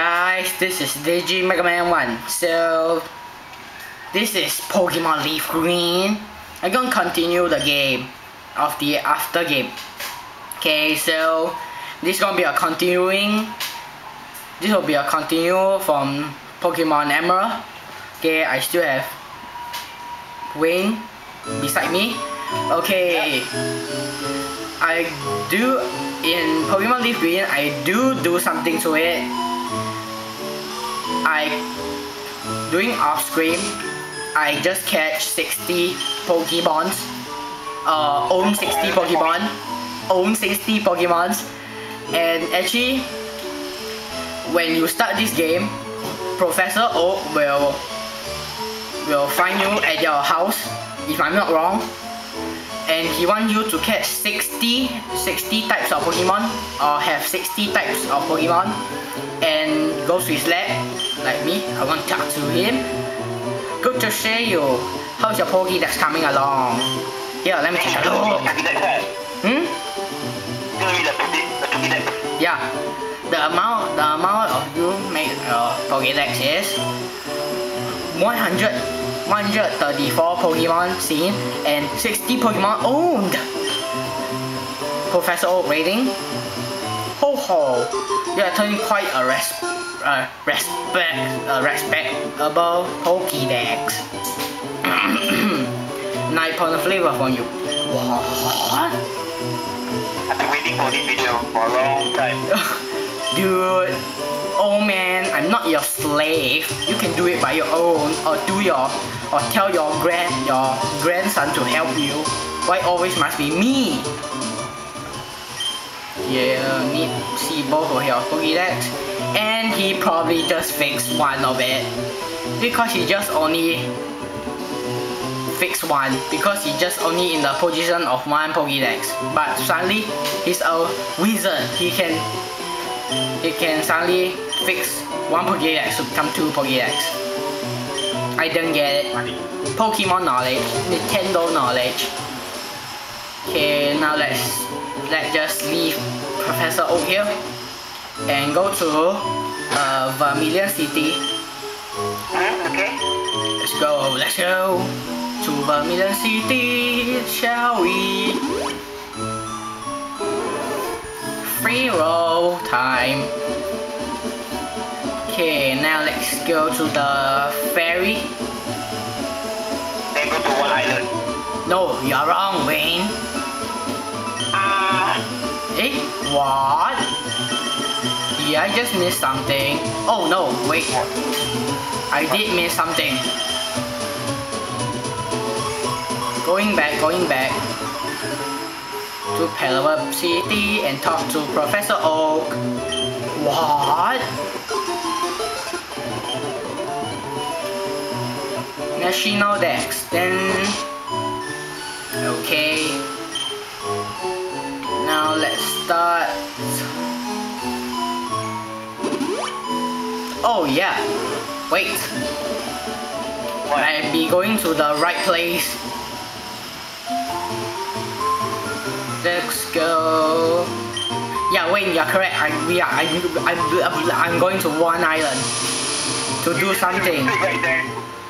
guys, this is Digi Mega Man 1. So, this is Pokemon Leaf Green. I'm gonna continue the game of the after game. Okay, so this is gonna be a continuing. This will be a continue from Pokemon Emerald. Okay, I still have Wayne beside me. Okay, I do in Pokemon Leaf Green. I do do something to it. I doing off screen. I just catch 60 Pokemons. Uh, own 60 Pokemon. Own 60 Pokemons. And actually, when you start this game, Professor Oak will will find you at your house, if I'm not wrong. And he wants you to catch 60, 60 types of Pokemon or have 60 types of Pokemon and go to his lab like me. I want to talk to him. Good to see you. How's your Pokédex coming along? Yeah, let me take a look. Hmm? Yeah. The amount the amount of you make your Pokédex is 100 134 Pokemon seen and 60 Pokemon owned. Professor Oak rating. Ho ho. You are turning quite a res uh, respect uh, respectable Pokédex. Nine point of flavor from you. What? I've been waiting for this video for a long time. Dude, oh man, I'm not your slave. You can do it by your own, or do your, or tell your grand, your grandson to help you. Why always must be me? Yeah, need to see both of your Pokédex, and he probably just fixed one of it because he just only fixed one because he just only in the position of one Pokédex. But suddenly he's a wizard. He can it can suddenly fix one Pokédex to become two Pokédex. I don't get it. Pokemon knowledge, Nintendo knowledge. Okay, now let's let's just leave Professor Oak here and go to uh, Vermilion City. Hmm, okay. Let's go, let's go to Vermilion City, shall we? Free roll time. Okay, now let's go to the ferry. Then go to one island. No, you're wrong, Wayne. Eh? What? Did I just miss something? Oh no, wait. I did miss something. Going back, going back to Palaver City and talk to Professor Oak. What? National Dex. Then start. Oh yeah. Wait. what? I be going to the right place. Let's go. Yeah, wait, you're correct. I we are. I, I, I'm going to one island to do something.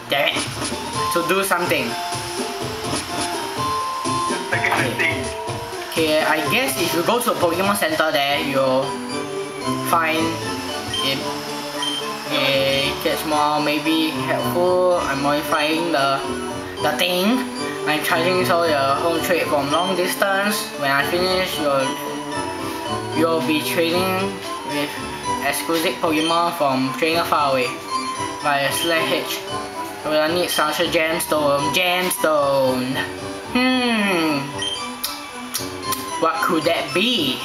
Damn it. To do something. Thing. Okay, I guess if you go to a Pokemon Center there, you'll find it, it gets more maybe helpful. I'm modifying the the thing. I'm charging so your home trade from long distance. When I finish, you'll you'll be trading with exclusive Pokemon from trainer far away by via Sledge. We'll need Sunshine Gemstone. Gemstone. Hmm. What could that be?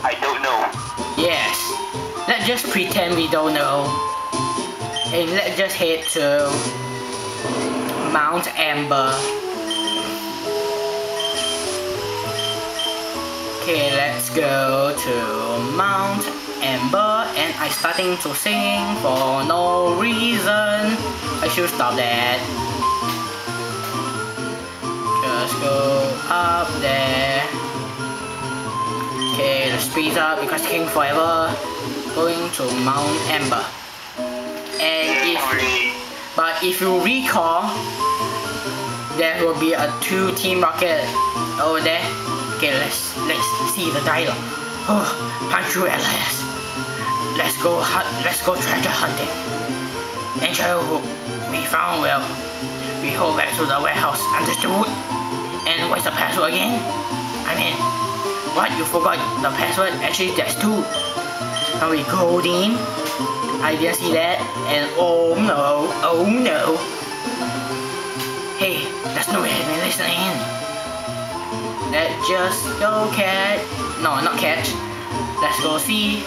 I don't know. Yes. Let's just pretend we don't know. And let's just head to Mount Ember. Okay, let's go to Mount Ember and I starting to sing for no reason. I should stop that. Just go up there. Okay, let's speed up because King forever. going to Mount Ember. And if but if you recall, there will be a two team rocket over there. Okay, let's let's see the dialogue. Oh, punch you at last. Let's go hunt. Let's go treasure hunting. And childhood, we found well. We hold back to the warehouse. Understood? And what's the password again? I mean, what? You forgot the password? Actually, there's two. Now we go in. I didn't see that. And oh no, oh no. Hey, that's no me listening. Let's just go catch. No, not catch. Let's go see.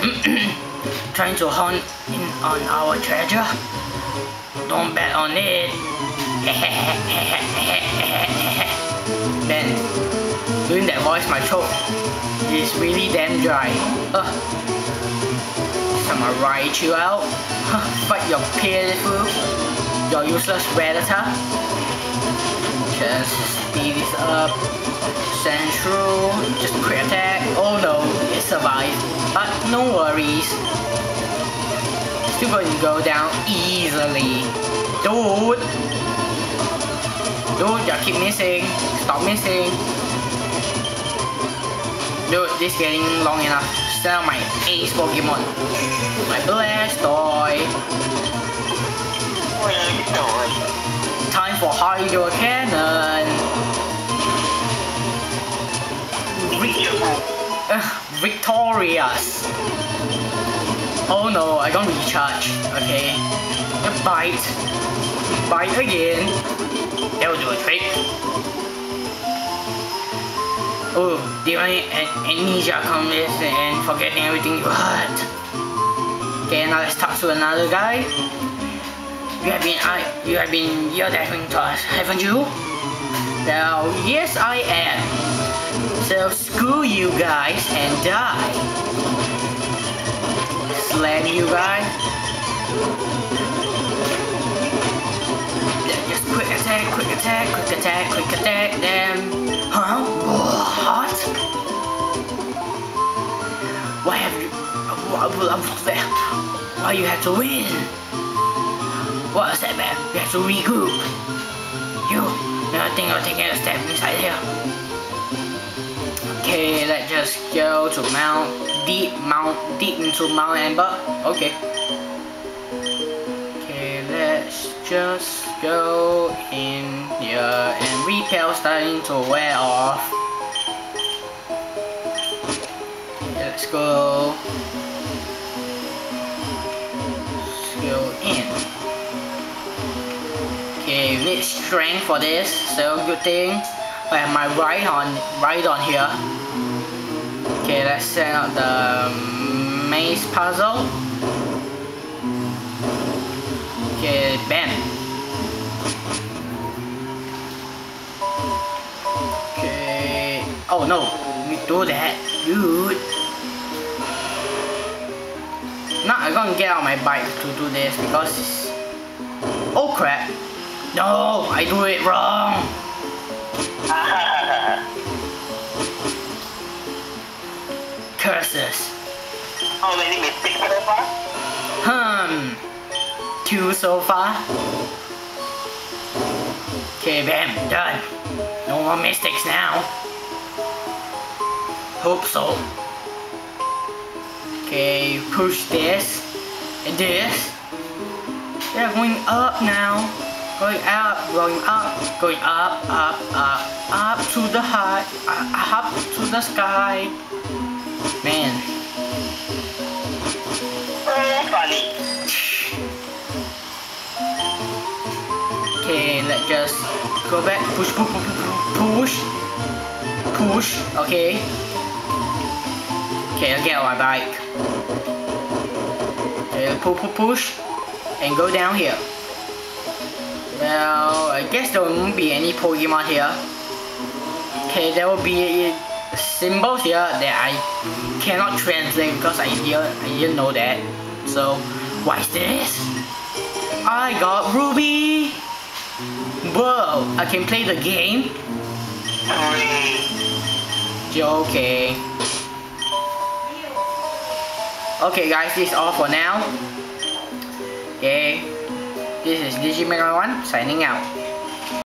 Trying to hunt in on our treasure. Don't bet on it. Man, doing that voice, my throat is really damn dry. I'ma write you out. But you're pitiful. You're useless predator. Just speed this up. Central. Just quick attack. Oh no, it survived. But no worries. Going to go down easily. Dude! Dude, you keep missing. Stop missing. Dude, this is getting long enough. Sell my ace Pokemon. My Blastoise. What are you doing? Time for Hydro Cannon. Victorious. Oh no, I don't recharge. Okay. Bite. Bite again. That'll do a trick. Oh, the only a- amnesia comes and forgetting everything you heard. Okay, now let's talk to another guy. You have been I you have been yelling to us, haven't you? Now, yes I am. So screw you guys and die. Slam you guys. Just quick attack, quick attack, quick attack, quick attack, then Huh? What? Why have you why, why, why you have to win? What's that man? We have to regroup. You, I think I'll take a step inside here. Okay, let's just go to Mount deep, Mount deep into Mount Ember. Okay. Okay, let's just go in here and repel starting to wear off. Let's go. Let's go in. Okay, we need strength for this, so good thing. I have my right on right on here. Okay, let's set out the maze puzzle. Okay, bam. Okay. Oh no, we do that. Good. Now I'm gonna get out my bike to do this because. Oh crap. No, I do it wrong. Curses. How many mistakes so far? Hmm. Two so far. Okay, bam, done. No more mistakes now. Hope so. Okay, push this and this. They're going up now. Going up, going up, going up, up, up, up to the high, uh, up to the sky. Man, funny. Okay, let's just go back. Push, push, push, push, push. Okay. Okay, I'll get on my bike. Okay, push, push, push, and go down here. Well, I guess there won't be any Pokemon here. Okay, there will be symbols here that I cannot translate because I didn't, I didn't know that. So, what is this? I got Ruby! Whoa, I can play the game? Joking. Okay guys, this is all for now. Okay. This is Digimega1 signing out.